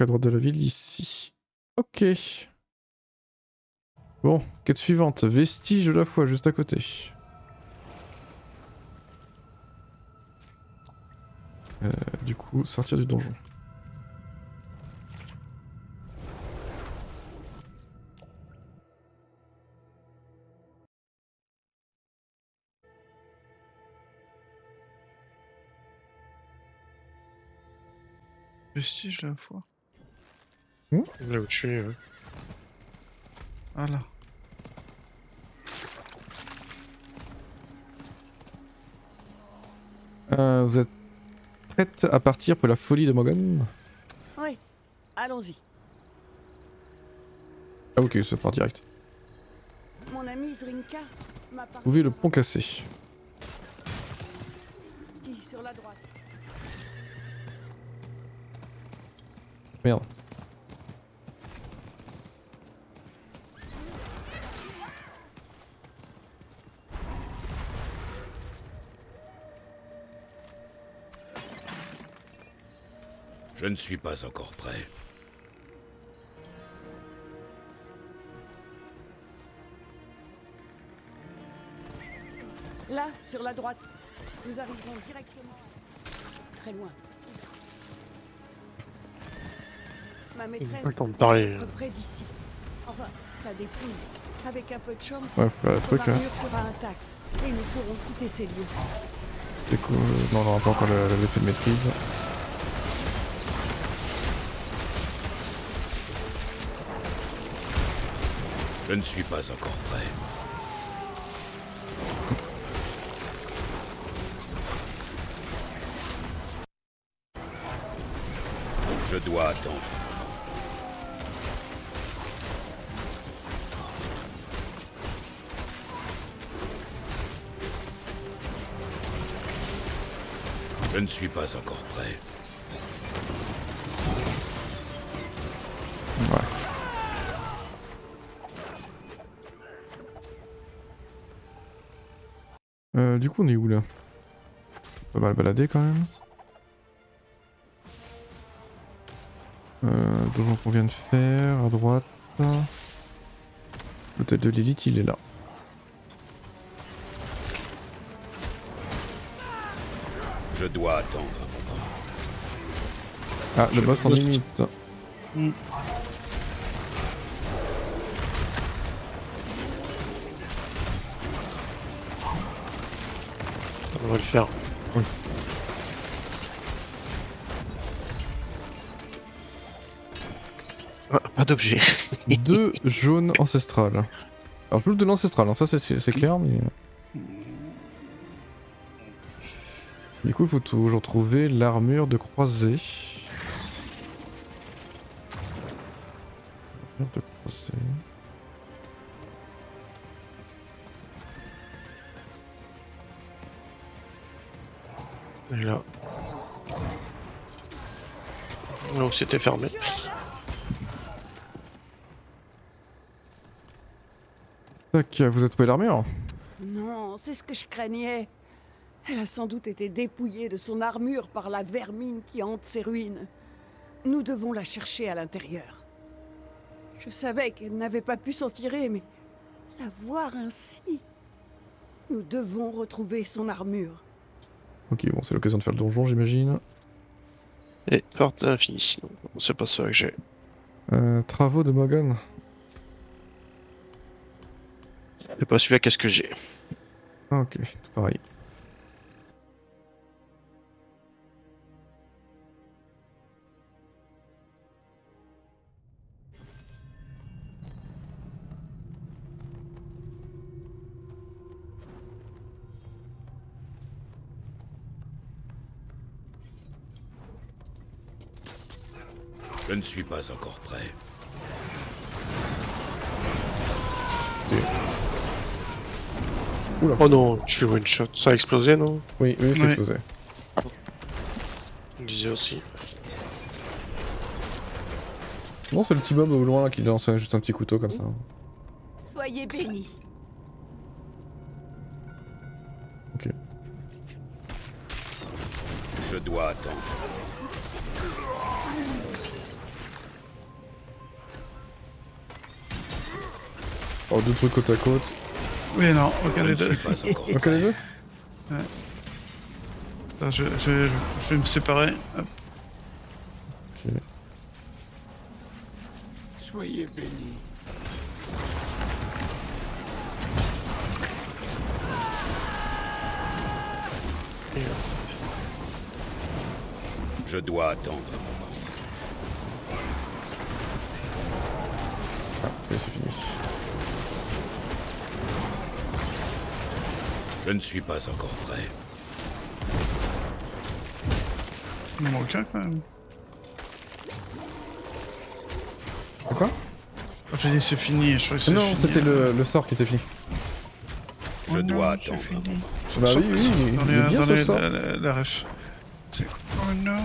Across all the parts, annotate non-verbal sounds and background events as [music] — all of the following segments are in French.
à droite de la ville, ici. Ok. Bon, quête suivante. Vestige de la foi, juste à côté. Euh, du coup, sortir du donjon. Vestige la foi. Là où tu es, ouais. Ah là. Euh, vous êtes prête à partir pour la folie de Morgan Oui, allons-y. Ah ok, ça part direct. Mon ami Zrinka m'a parlé Trouvez le pont cassé. sur la droite? Merde. Je ne suis pas encore prêt. Là, sur la droite. Nous arriverons directement. Très loin. Ma maîtresse pas le temps de parler. est à peu près d'ici. Enfin, ça dépend. Avec un peu de chance, Ouais, le truc, hein. sera intacte. Et nous pourrons quitter ces lieux. C'est cool. Non, on aura pas encore le- l'effet de maîtrise. Je ne suis pas encore prêt. Je dois attendre. Je ne suis pas encore prêt. Euh, du coup, on est où là? Pas mal baladé quand même. Euh, donjon qu'on vient de faire, à droite. L'hôtel de Lilith, il est là. Je dois attendre. Ah, le Je boss en limite. On va le faire. Oui. Ah, pas d'objet. [laughs] Deux jaunes ancestrales. Alors, je joue de l'ancestral, hein, ça c'est clair, mais. Du coup, il faut toujours trouver l'armure de croisée. Et là. Là où c'était fermé. Tac, vous avez trouvé l'armure Non, c'est ce que je craignais. Elle a sans doute été dépouillée de son armure par la vermine qui hante ses ruines. Nous devons la chercher à l'intérieur. Je savais qu'elle n'avait pas pu s'en tirer, mais la voir ainsi. Nous devons retrouver son armure. Ok, bon, c'est l'occasion de faire le donjon, j'imagine. Et porte à l'infini. C'est pas ça que j'ai. Euh, travaux de Morgan. C'est pas celui-là, qu'est-ce que j'ai? Ah, ok, tout pareil. Je ne suis pas encore prêt. Oh non, je fais one shot. Ça a explosé, non? Oui, oui, c'est Ouais. explosé. On disait aussi. Non, c'est le petit Bob au loin là, qui lance juste un petit couteau comme ça. Soyez bénis. Ok. Je Je dois attendre. Oh, deux trucs côte à côte. Oui, non, aucun ne [laughs] des deux. Ok, les deux Attends, je, je- je vais me séparer. Hop. Soyez bénis. Je dois attendre. Je ne suis pas encore prêt. Il manque un quand même. Quoi J'ai dit c'est fini, je crois que c'est Non, c'était le, le sort qui était fini. Oh Je non, dois attendre. fini. Bah oui, oui, pression. il- Dans il les- est bien dans ce les- sort. la, la- la ref. Oh non.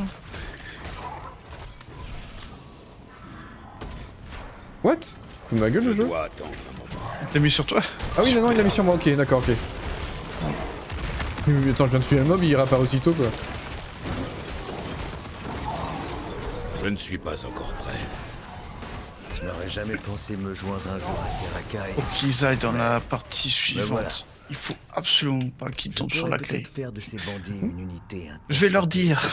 What? Ma gueule Je le jeu. T'as mis sur toi? Ah oui, non, non, il a mis sur moi, ok, d'accord, ok. Oui, mais attends, je viens de tuer un mob, il ira pas aussitôt quoi. Je ne suis pas encore prêt. Je n'aurais jamais pensé me joindre un jour à Serakai. Faut qu'ils aillent dans la partie suivante. voilà. Il faut absolument pas qu'ils tombent sur la clé. peut-être faire de ces bandits une unité Je vais leur dire. [laughs]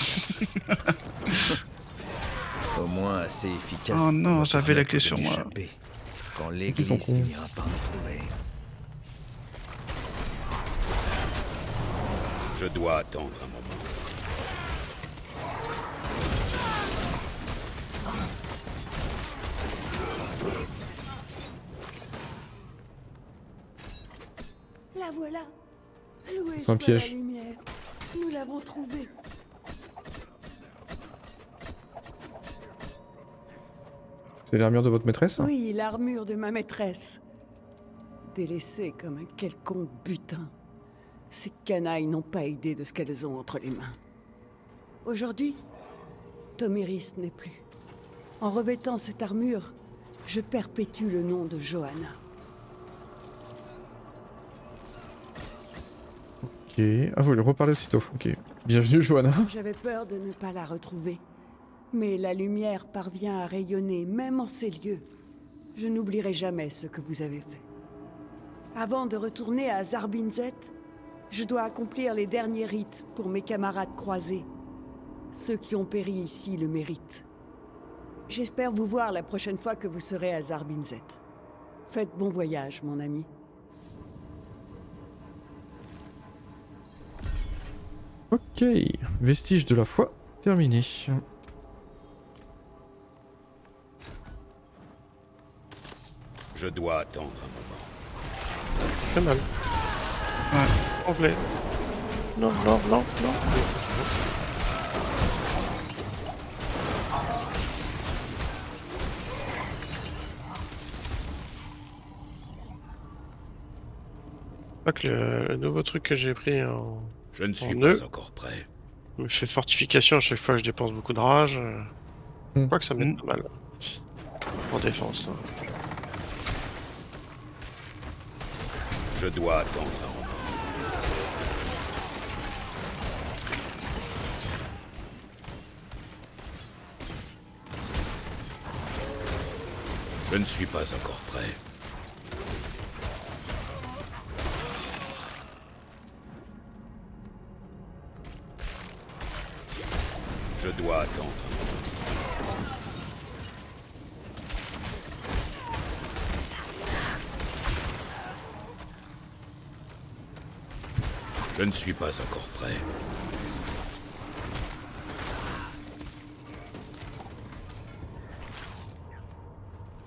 au moins assez efficace. Oh non, j'avais la clé sur moi. Quand sont l'église cons. finira par me trouver. Je dois attendre un moment. La voilà. Loué C'est un piège. la lumière. Nous l'avons trouvée. C'est l'armure de votre maîtresse hein? Oui, l'armure de ma maîtresse. Délaissée comme un quelconque butin. Ces canailles n'ont pas idée de ce qu'elles ont entre les mains. Aujourd'hui, Tomiris n'est plus. En revêtant cette armure, je perpétue le nom de Johanna. Ok. Ah, vous voulez reparler aussitôt, ok. Bienvenue, Johanna. J'avais peur de ne pas la retrouver. Mais la lumière parvient à rayonner même en ces lieux. Je n'oublierai jamais ce que vous avez fait. Avant de retourner à Zarbinzet, je dois accomplir les derniers rites pour mes camarades croisés. Ceux qui ont péri ici le méritent. J'espère vous voir la prochaine fois que vous serez à Zarbinzet. Faites bon voyage, mon ami. Ok. Vestige de la foi, terminé. Je dois attendre un moment. Très mal. Ouais. Anglais. Non, non, non, non. Pas que le, le nouveau truc que j'ai pris en Je ne suis En pas encore prêt. me fait fortification à chaque fois que je dépense beaucoup de rage. euh, Je crois que ça m'aide Hmm. pas mal. En défense. hein. Je dois attendre Je ne suis pas encore prêt. Je dois attendre. Je ne suis pas encore prêt.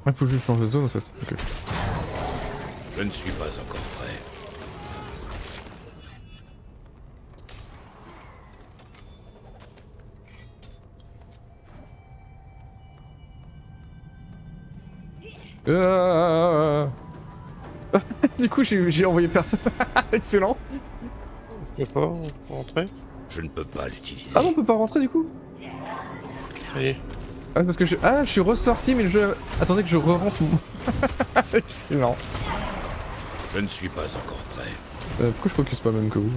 Ah, faut juste changer de zone en fait. Ok. Je ne suis pas encore prêt. Euh... [laughs] du coup, j'ai j'ai envoyé personne. [laughs] Excellent. Je peux pas rentrer? Je ne peux pas l'utiliser. Ah non, on peut pas rentrer du coup? Allez. Ah, parce que je... Ah, je suis ressorti, mais le jeu... Attendez que je re-rentre. [laughs] Excellent. Je ne suis pas encore prêt. Euh, pourquoi je focus pas même que vous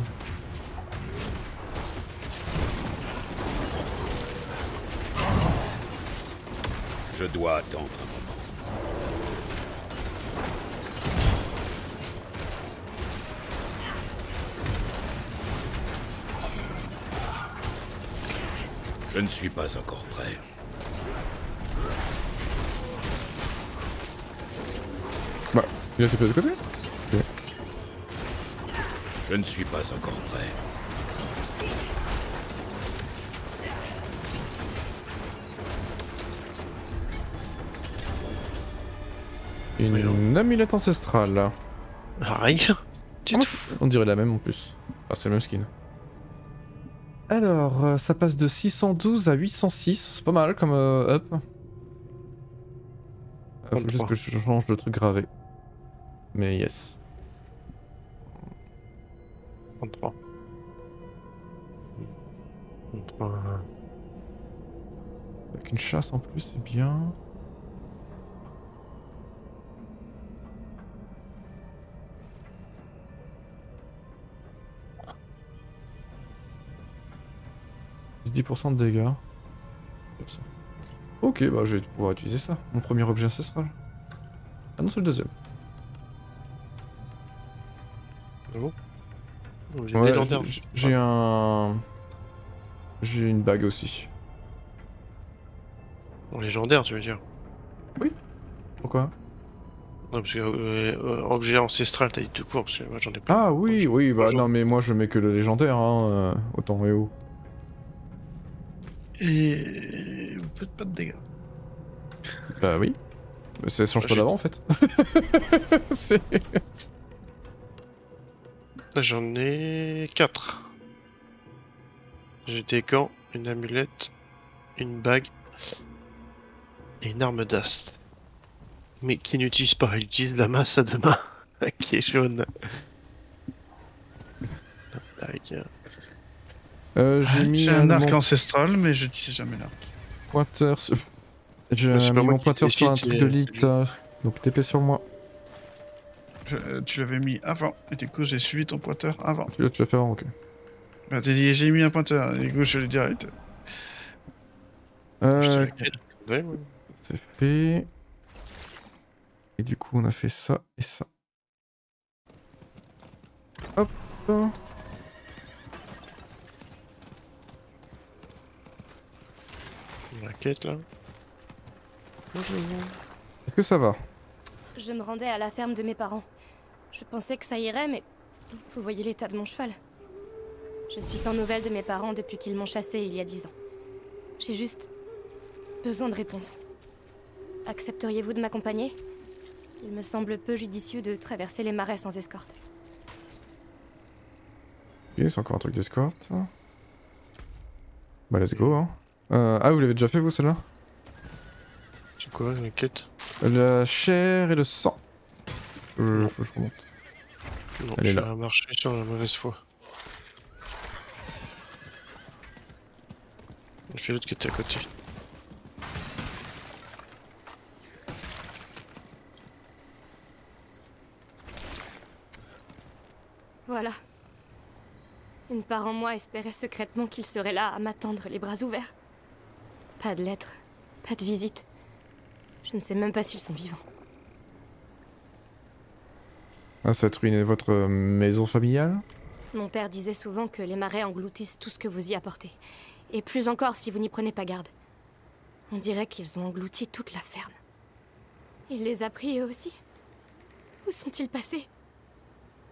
Je dois attendre un moment. Je ne suis pas encore prêt. Il a été fait de côté Je ne suis pas encore prêt. Une amulette ancestrale. Ah, Rien. Tu Ah, te fous. On dirait la même en plus. Ah, c'est le même skin. Alors, euh, ça passe de 612 à 806. C'est pas mal comme euh, up. Euh, faut juste 23. que je change le truc gravé. Mais yes. 33. 33. Avec une chasse en plus, c'est bien. « 10% de dégâts. Ok, bah je vais pouvoir utiliser ça. Mon premier objet ancestral. Ah non, c'est le deuxième. Bon Oh, J'ai Ouais, un... J'ai une bague aussi. En légendaire, tu veux dire? Pourquoi? Non, parce que euh, euh, objet ancestral, t'as dit tout court, parce que moi j'en ai pas. Ah oui, oui, bah non mais moi je mets que le légendaire, hein, euh, autant et où. Et. Peut-être pas de dégâts. Bah oui. Mais ça change Bah, pas d'avant en fait. [laughs] C'est... J'en ai 4. J'ai des gants, une amulette, une bague et une arme d'ast. Mais qui n'utilise pas, il utilise la masse à deux mains [laughs] qui est jaune. Avec, euh, Euh, j'ai mis J'ai un arc mon ancestral, mais je n'utilise jamais l'arc. pointeur sur... J'ai Bah, mis mon pointeur sur un truc de lit, euh, donc TP sur moi. Je- euh, tu l'avais mis avant, et du coup j'ai suivi ton pointeur avant. Tu l'as fait avant, ok. Bah t'as dit j'ai mis un pointeur, et du coup je l'ai direct. Euh, t'avais- Ouais, ouais. c'est fait. Et du coup on a fait ça et ça. Hop. La quête là. Bonjour. Est-ce que ça va? Je me rendais à la ferme de mes parents. Je pensais que ça irait, mais vous voyez l'état de mon cheval. Je suis sans nouvelles de mes parents depuis qu'ils m'ont chassé il y a dix ans. J'ai juste besoin de réponses. Accepteriez-vous de m'accompagner? Il me semble peu judicieux de traverser les marais sans escorte. Ok, c'est encore un truc d'escorte. Bah let's go hein. Euh, ah vous l'avez déjà fait vous celle-là? C'est quoi la quête La chair et le sang. Euh, faut que je remonte. Non, Elle est je là. vais marcher sur la mauvaise foi. Je fais l'autre qui était à côté. Voilà. Une part en moi espérait secrètement qu'ils seraient là à m'attendre les bras ouverts. Pas de lettres, pas de visite. Je ne sais même pas s'ils sont vivants. Ah ça a ruiné votre euh, maison familiale? Mon père disait souvent que les marais engloutissent tout ce que vous y apportez. Et plus encore si vous n'y prenez pas garde. On dirait qu'ils ont englouti toute la ferme. Il les a pris eux aussi Où sont-ils passés?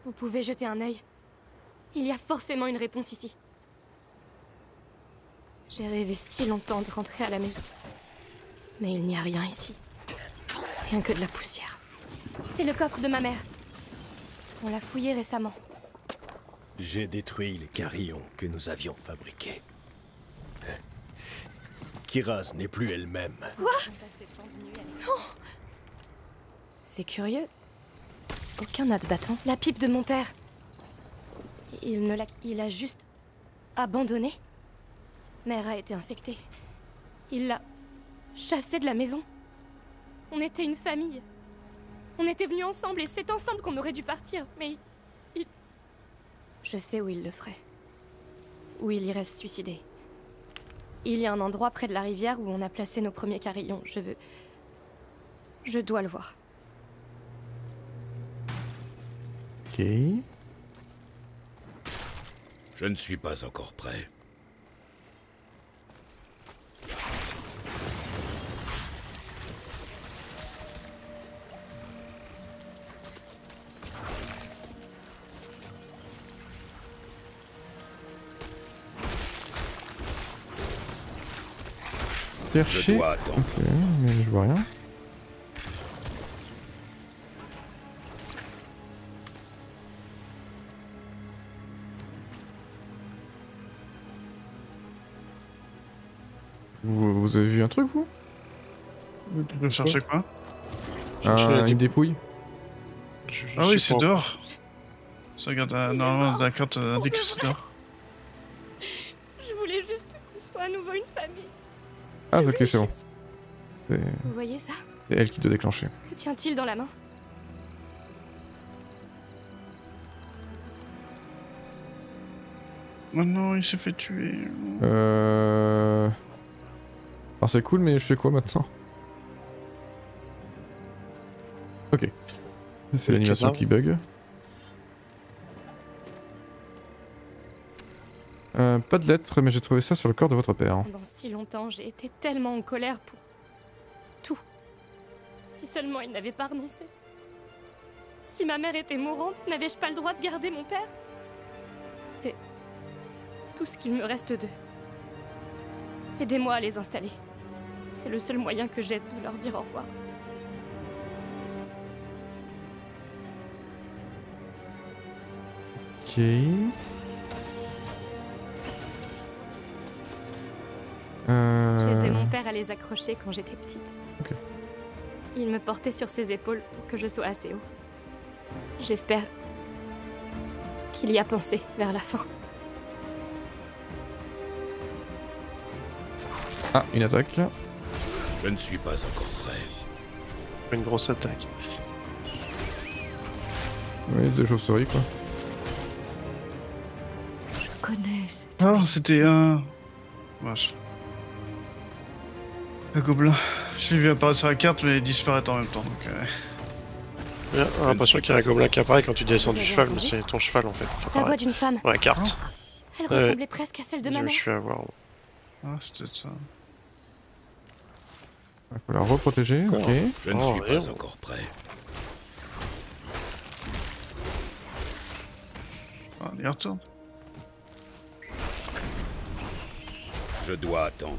Vous pouvez jeter un œil. Il y a forcément une réponse ici. J'ai rêvé si longtemps de rentrer à la maison. Mais il n'y a rien ici. Rien que de la poussière. C'est le coffre de ma mère. On l'a fouillé récemment. J'ai détruit les carillons que nous avions fabriqués. Kiraz n'est plus elle-même. C'est curieux. Aucun n'a de bâton. La pipe de mon père. Il ne l'a... Il a juste... abandonné. Mère a été infectée. Il l'a... chassée de la maison. On était une famille. On était venus ensemble et c'est ensemble qu'on aurait dû partir. Mais... Il... Je sais où il le ferait. Où il irait se suicider. Il y a un endroit près de la rivière où on a placé nos premiers carillons. Je veux. Je dois le voir. Ok. Je ne suis pas encore prêt. Je Chercher. dois attendre. Ok, mais je vois rien. Vous, vous avez vu un truc vous? Tu peux chercher quoi? la Une dépouille? Je- je Ah oui, c'est dehors. Ça regarde, euh, normalement, la carte euh, indique que c'est dehors. Ah ok c'est bon. Vous voyez ça? C'est elle qui doit déclencher. Que tient-il dans la main? Oh non, il s'est fait tuer. Euh... Alors c'est cool mais je fais quoi maintenant? Ok. C'est l'animation qui bug. Pas de lettre, mais j'ai trouvé ça sur le corps de votre père. Pendant si longtemps, j'ai été tellement en colère pour tout. Si seulement il n'avait pas renoncé. Si ma mère était mourante, n'avais-je pas le droit de garder mon père? C'est tout ce qu'il me reste d'eux. Aidez-moi à les installer. C'est le seul moyen que j'ai de leur dire au revoir. Ok. J'aidais mon père à les accrocher quand j'étais petite. Il me portait sur ses épaules pour que je sois assez haut. J'espère qu'il y a pensé vers la fin. Ah, une attaque. Je ne suis pas encore prêt. Une grosse attaque. Oui, des chauves-souris quoi. Je connais cette Ah, c'était un. Wesh. Le gobelin. Je l'ai vu apparaître sur la carte, mais disparaître en même temps. Donc, euh, J'ai l'impression qu'il y a un gobelin qui apparaît quand tu descends du cheval, mais c'est ton cheval en fait. La voix d'une femme. Ouais, carte. Elle Ouais. ressemblait presque à celle de Je ma mère. suis à voir. Ah, c'est peut-être ça. Il faut la reprotéger, ok. Je ne Oh, suis ouais. pas encore prêt. Ah, on y retourne. Je dois attendre.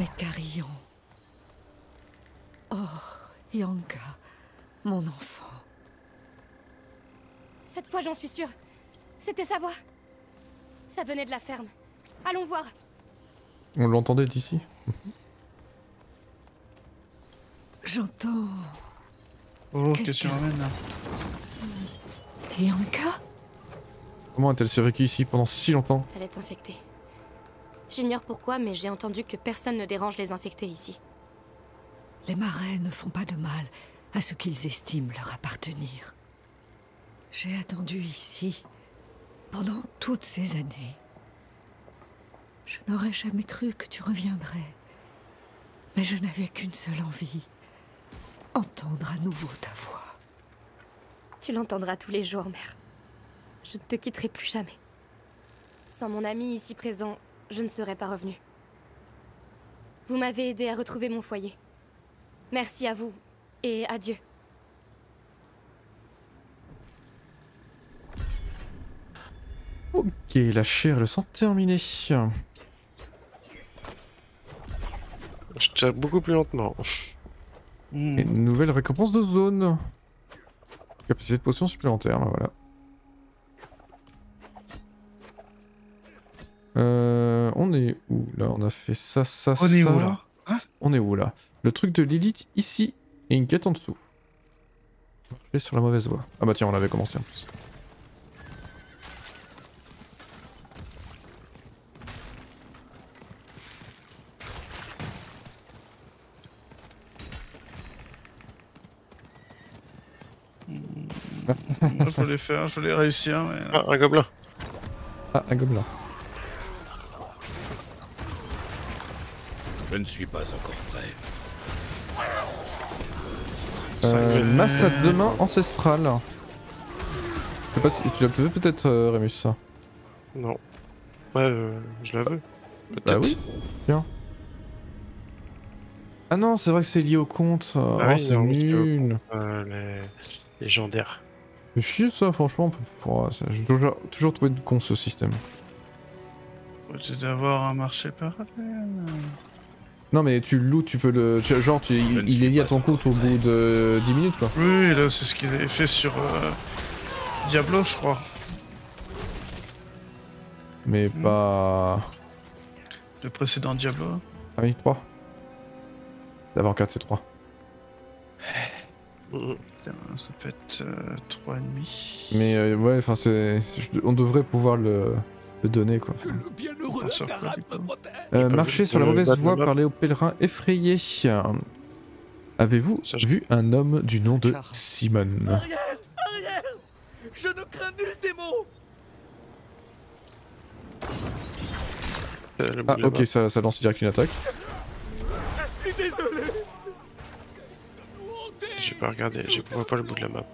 Mes carillons. Oh, Yanka, mon enfant. Cette fois, j'en suis sûre. C'était sa voix. Ça venait de la ferme. Allons voir. On l'entendait d'ici J'entends Oh, qu'est-ce que tu ramènes là Yanka Comment a-t-elle survécu ici pendant si longtemps? Elle est infectée. J'ignore pourquoi, mais j'ai entendu que personne ne dérange les infectés ici. Les marais ne font pas de mal à ce qu'ils estiment leur appartenir. J'ai attendu ici pendant toutes ces années. Je n'aurais jamais cru que tu reviendrais. Mais je n'avais qu'une seule envie. Entendre à nouveau ta voix. Tu l'entendras tous les jours, mère. Je ne te quitterai plus jamais. Sans mon ami ici présent, je ne serais pas revenue. Vous m'avez aidé à retrouver mon foyer. Merci à vous et adieu. Ok, la chair le sang terminé. Je tire beaucoup plus lentement. Hmm. Et une nouvelle récompense de zone. Capacité de potion supplémentaire, bah voilà. Euh, on est où là? On a fait ça, ça, On est ça. où là? Hein? On est où là? Le truc de Lilith ici et une quête en dessous. Je vais sur la mauvaise voie. Ah bah tiens, on l'avait commencé en plus. Moi, [laughs] je voulais faire, je voulais réussir, mais. Ah, un gobelin. Ah, un gobelin. Je ne suis pas encore prêt. Euh, masse à deux mains ancestrale. Je sais pas si tu l'as peut- peut-être euh, Rémus ça. Non. Ouais, euh, je la veux. Bah oui. Tiens. Ah non, c'est vrai que c'est lié au compte. Ah oh, oui, c'est nul. Euh, les légendaires. C'est chier ça, franchement. Pour, ça, J'ai toujours, toujours trouvé de con ce système. Faut d'avoir un marché parallèle? Non, mais tu le loues, tu peux le. Genre, tu, il, est lié à ton compte au bout de 10 minutes quoi. Oui, là, c'est ce qu'il avait fait sur euh, Diablo, je crois. Mais Hmm. pas. Le précédent Diablo. Ah oui, 3. D'avant 4, c'est 3. Mm, mm. Ça, ça peut être euh, 3,5. Mais euh, ouais, enfin, c'est. je- On devrait pouvoir le, le donner quoi. Que le bienheureux Euh, marcher sur la mauvaise voie, parler aux pèlerins effrayés. Avez-vous vu un homme du nom de. Simon Arrière Arrière Je ne crains nul démon Euh, Ah, ok, ça, ça lance direct une attaque. Je suis désolé J'ai pas regardé, je vois pas le bout de la map.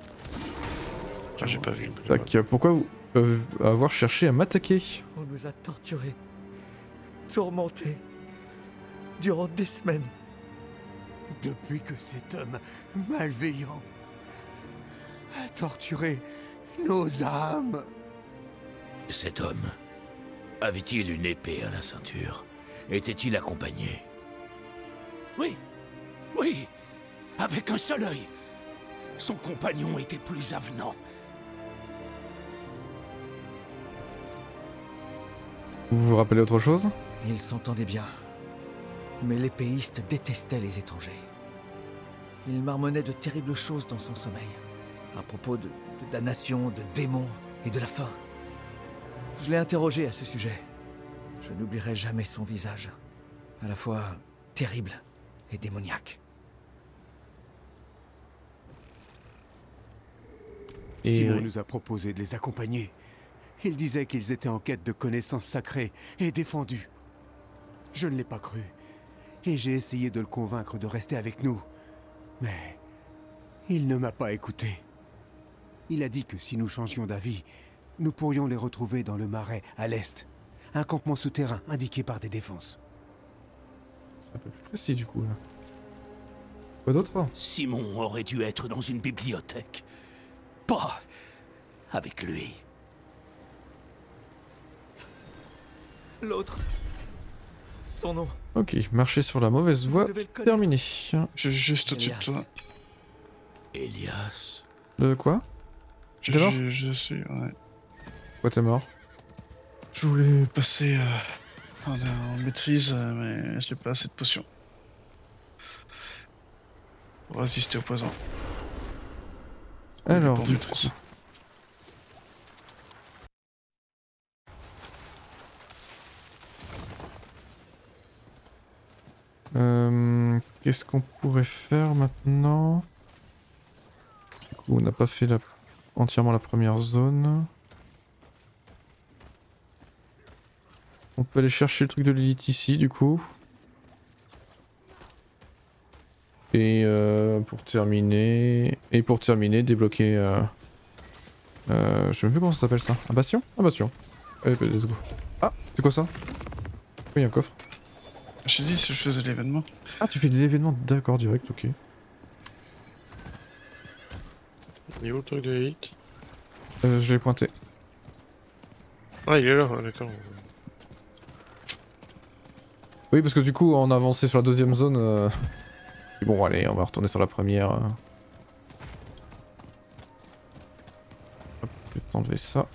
Ah, j'ai pas vu le bout de la map. Tac, pourquoi vous euh, avoir cherché à m'attaquer? On nous a torturés, tourmentés, durant des semaines. Depuis que cet homme malveillant a torturé nos âmes. Cet homme avait-il une épée à la ceinture? Était-il accompagné? Oui, oui, avec un seul œil. Son compagnon était plus avenant. Vous vous rappelez autre chose? Ils s'entendaient bien. Mais l'épéiste détestait les étrangers. Il marmonnait de terribles choses dans son sommeil. À propos de, de damnation, de démons et de la faim. Je l'ai interrogé à ce sujet. Je n'oublierai jamais son visage. À la fois terrible et démoniaque. Et Simon nous a proposé de les accompagner. Il disait qu'ils étaient en quête de connaissances sacrées et défendues. Je ne l'ai pas cru. Et j'ai essayé de le convaincre de rester avec nous. Mais il ne m'a pas écouté. Il a dit que si nous changions d'avis, nous pourrions les retrouver dans le marais, à l'est. Un campement souterrain indiqué par des défenses. C'est un peu plus précis du coup. Là. Quoi d'autre Simon aurait dû être dans une bibliothèque. Pas avec lui. L'autre. Son nom. Ok, marcher sur la mauvaise voie, terminé. J'ai juste au-dessus de Elias. toi. Elias. De quoi Je, T'es mort je, je suis, ouais. Pourquoi t'es mort Je voulais passer euh, en, en maîtrise, euh, mais j'ai pas assez de potions. Pour résister au poison. Alors, du maîtrise. coup. Euh, Qu'est-ce qu'on pourrait faire maintenant? Du coup, on n'a pas fait entièrement la première zone. On peut aller chercher le truc de l'élite ici, du coup. Et euh, pour terminer... Et pour terminer, débloquer... Euh... Euh, je sais même plus comment ça s'appelle ça. Un bastion? Un bastion. Allez, let's go. Ah, c'est quoi ça? Oui, un coffre. J'ai dit si je faisais l'événement. Ah, tu fais de l'événement, d'accord, direct, ok. Il est où le truc de l'élite Euh, je l'ai pointé. Ah, il est là, ah, d'accord. Oui, parce que du coup, on a avancé sur la deuxième zone. euh, Bon, allez, on va retourner sur la première. euh. Hop, je vais t'enlever ça.